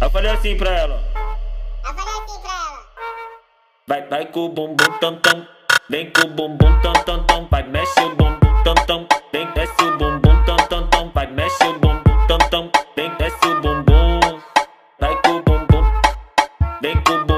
Eu falei assim pra ela. Eu falei assim pra ela. Vai, vai com o bumbum tam tam. Vem com o bumbum tam tam tam. Vai, mexe o bumbum tam tam. Vem, desce o bumbum tam tam tam. Vai, mexe o bumbum tam tam. Vem, desce o bumbum. Vai com o bumbum. Vem com o bumbum.